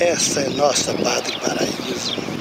Essa é nossa Padre Paraíso.